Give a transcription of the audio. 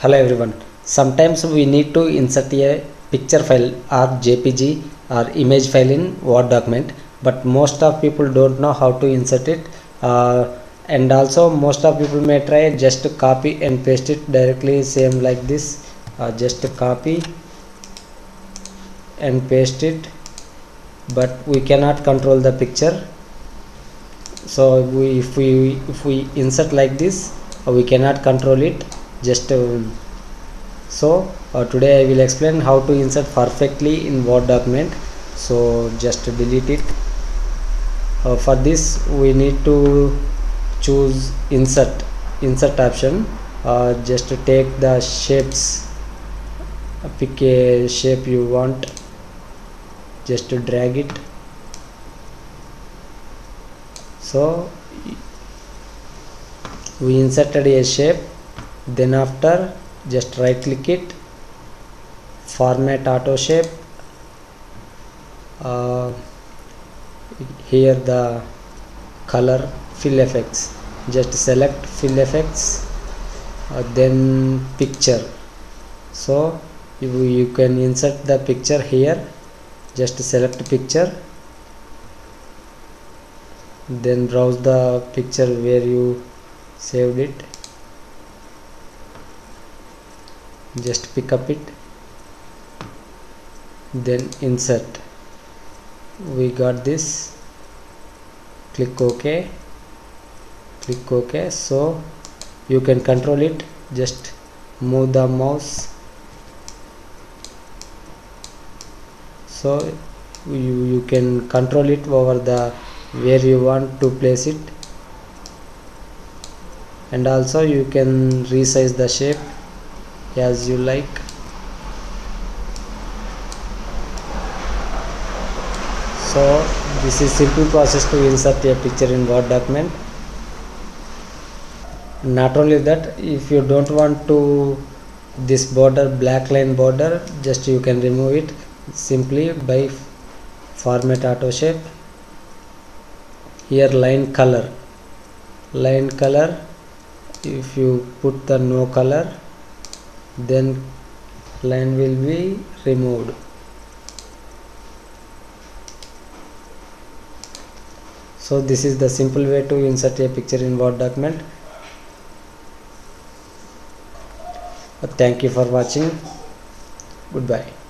hello everyone. Sometimes we need to insert a picture file or jpg or image file in word document but most of people don't know how to insert it uh, and also most of people may try just to copy and paste it directly same like this. Uh, just copy and paste it but we cannot control the picture. So we if we if we insert like this we cannot control it just uh, so uh, today i will explain how to insert perfectly in word document. So just delete it. Uh, for this we need to choose insert insert option. Uh, just take the shapes pick a shape you want. Just to drag it. So we inserted a shape then after just right click it. Format auto shape. Uh, here the color fill effects. Just select fill effects. Uh, then picture. So you, you can insert the picture here. Just select picture. Then browse the picture where you saved it just pick up it. Then insert. We got this. Click ok. Click ok. So you can control it. Just move the mouse. So you, you can control it over the where you want to place it. And also you can resize the shape as you like. So this is simple process to insert a picture in word document. Not only that if you don't want to this border black line border just you can remove it simply by format auto shape. Here line color. Line color if you put the no color then line will be removed. So this is the simple way to insert a picture in word document. Thank you for watching. Goodbye